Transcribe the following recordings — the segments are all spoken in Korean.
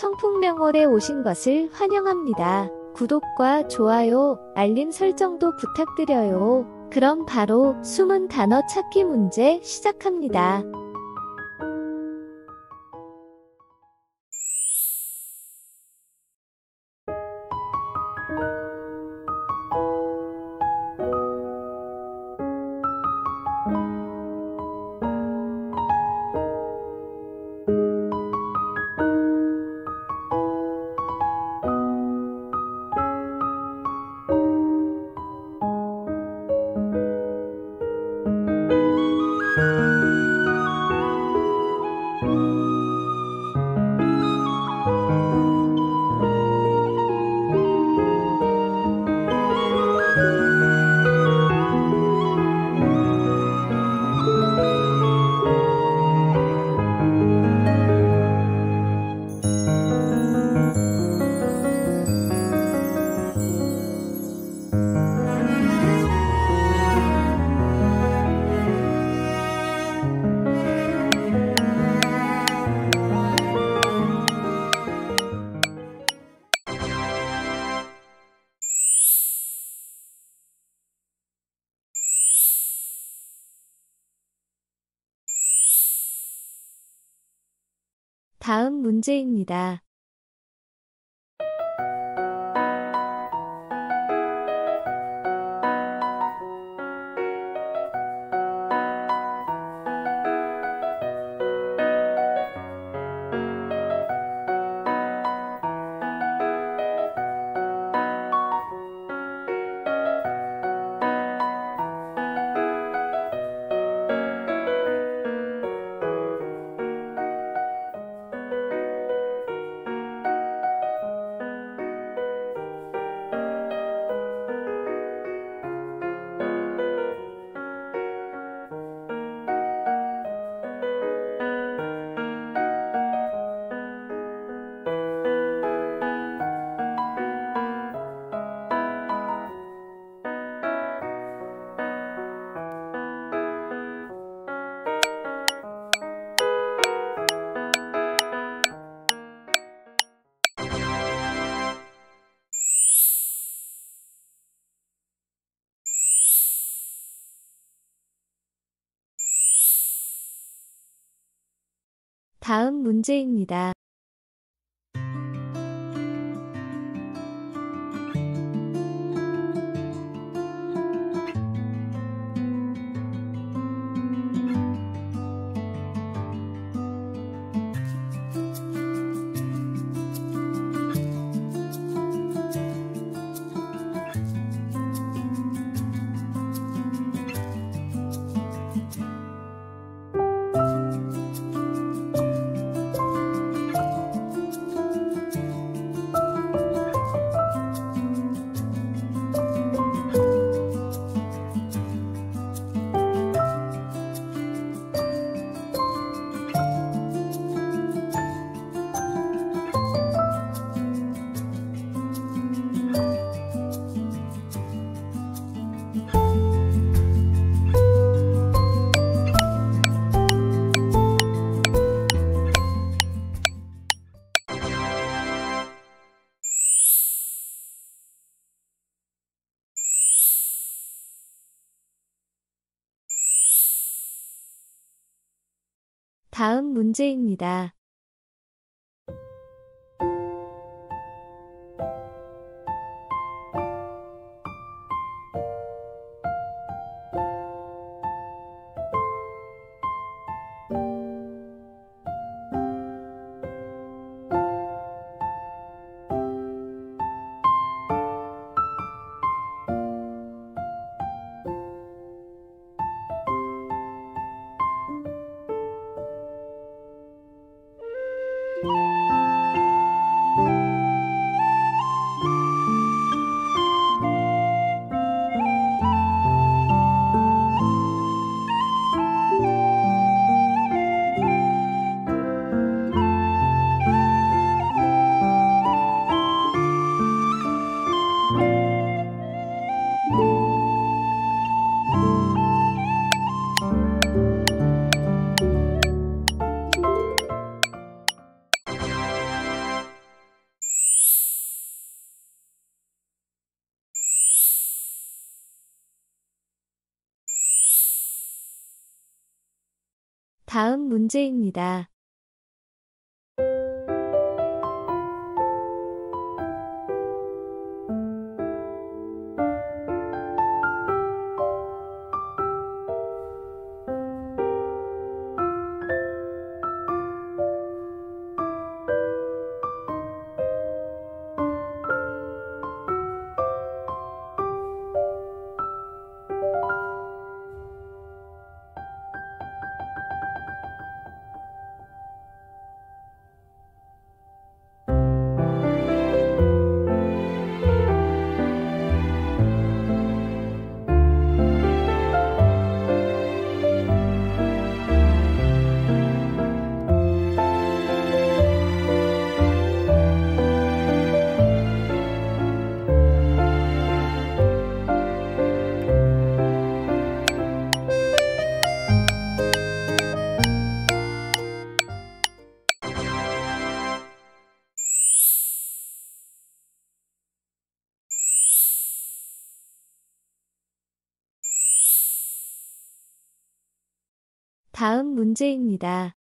청풍명월에 오신 것을 환영합니다. 구독과 좋아요, 알림 설정도 부탁드려요. 그럼 바로 숨은 단어 찾기 문제 시작합니다. 다음 문제입니다. 다음 문제입니다. 다음 문제입니다. 다음 문제입니다. 다음 문제입니다.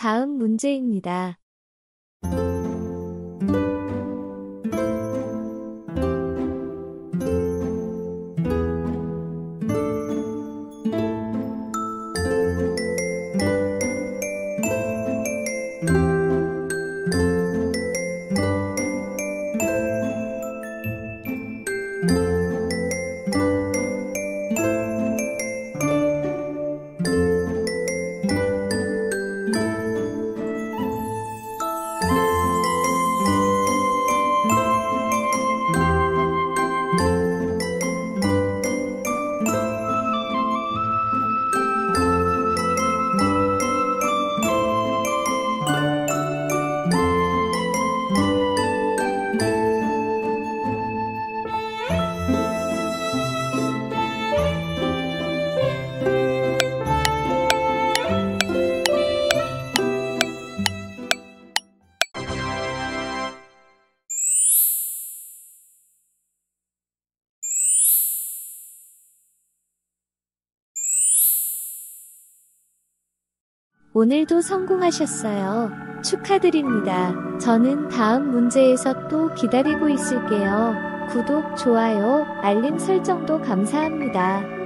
다음 문제입니다. 오늘도 성공하셨어요. 축하드립니다. 저는 다음 문제에서 또 기다리고 있을게요. 구독, 좋아요, 알림 설정도 감사합니다.